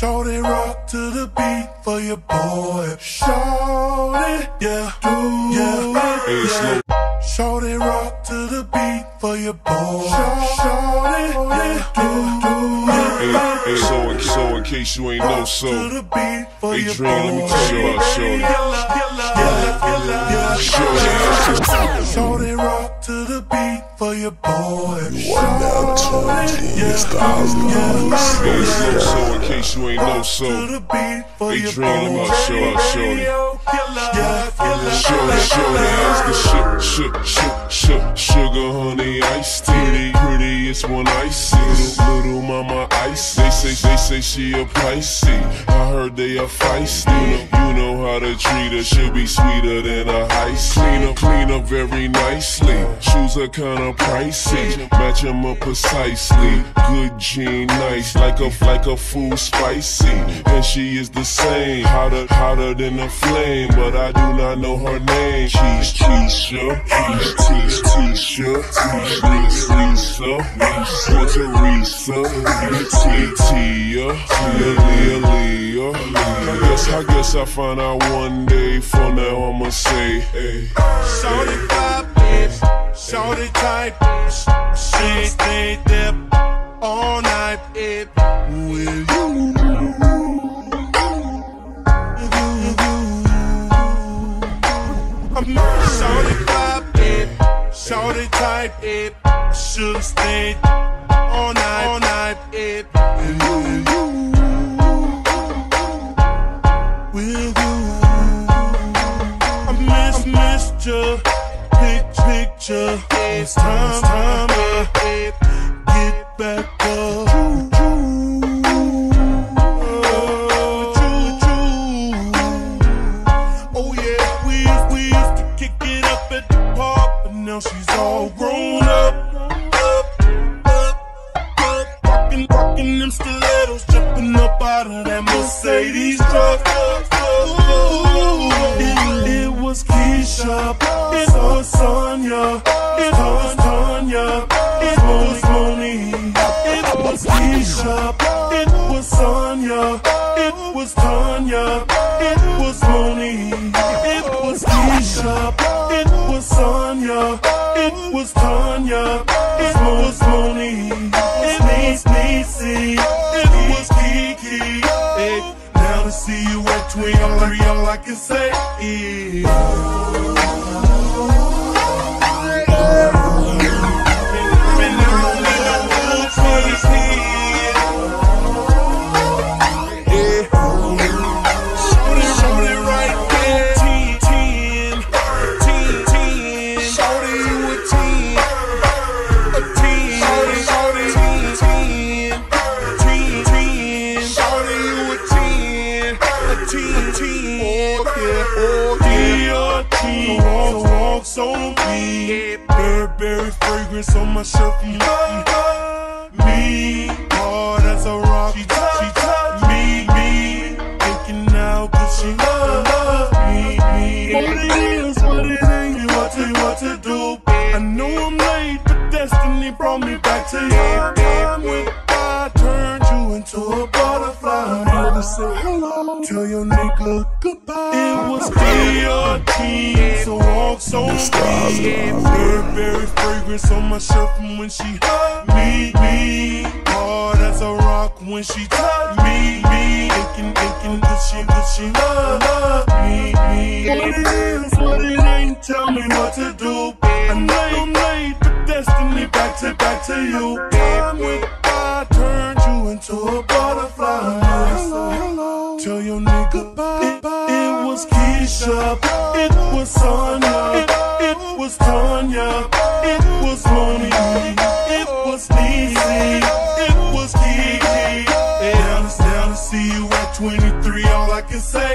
Shorty rock to the beat for your boy. Shorty, yeah, do yeah, yeah. Shorty rock to the beat for your boy. Shorty, yeah, do Hey, yeah. hey, so, in- so in case you ain't know, so the beat for Hey, Dream, let me tell you about Shorty. Yeah, Shorty. Shorty rock to the beat for your boy. One now tuned in Yeah, is the house of Hey, house. slow, so in case you ain't know, to so the beat for Hey, your Dream, let me boy. show out Shorty. Yeah, Shorty, shorty, is the shit, shit, shit, shit, sugar, honey, iced tea. Prettiest one I see, little, little mama ice. They say, they say she a Pisces. I heard they a feisty. You know, you know how to treat her. She'll be sweeter than a ice. Clean up, clean up very nicely. Shoes are kinda pricey, match 'em up precisely. Good jean, nice, like a like a food spicy. And she is the same, hotter, hotter than a flame. But I do not know her name. She's Teach, Tisha, Lisa, Lisa, Lisa, Teresa, Tia, Tia, Leah, Leah. I guess, I guess I find out one day. For now, I'ma say, hey. Shorty vibe, babe. Shorty type. She stayed there all night, babe. With you. Shorty babe. Shorty type, babe. Should've stayed all night, all night. With you. Missed you. Pic, picture. It's time, time to get back up. Oh up now she's all grown up. Up, up, up, rockin', rockin' them stilettos, jumping up out of that Mercedes truck. It, was Keisha, it was Sonya, it was Tanya, it was Monique, it was Keisha, it was Sonya, it was Tanya, it was Monique, it was Keisha, it was Sonya, it was Tanya, it was Monique, it was Niecy, it was see you at twin, all I, all I can say is. So me. Burberry fragrance on my shirt from me. Hard as a rock. She, she touch me, me. Thinking now, cause she love me, me. What it is, what it ain't, what to, what to do. I know I'm late, but destiny brought me back to you. Goodbye. It was D.R.T. So walk so me. Burberry fragrance on my shirt from when she hugged me, oh, me. Hard as a rock when she touch me, me. Aching, aching, that she, that she love, love me, me. What it is, what it ain't, tell me what to do. I know I'm late, but destiny back to, back to you. Keisha, it was Sonya, it, it was Tanya, it was Monique, it was Niecy, it was Kiki. Down to, down to see you at 23, all I can say